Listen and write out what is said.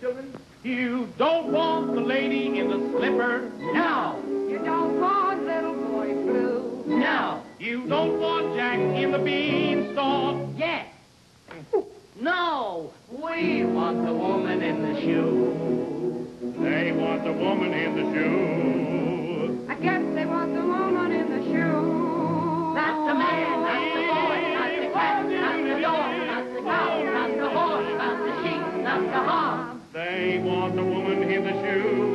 children? You don't want the lady in the slipper. No. You don't want little boy blue. No. You don't want Jack in the beanstalk. Yes. No. We want the woman in the shoe. They want the woman in the shoe. They want the woman in the shoe.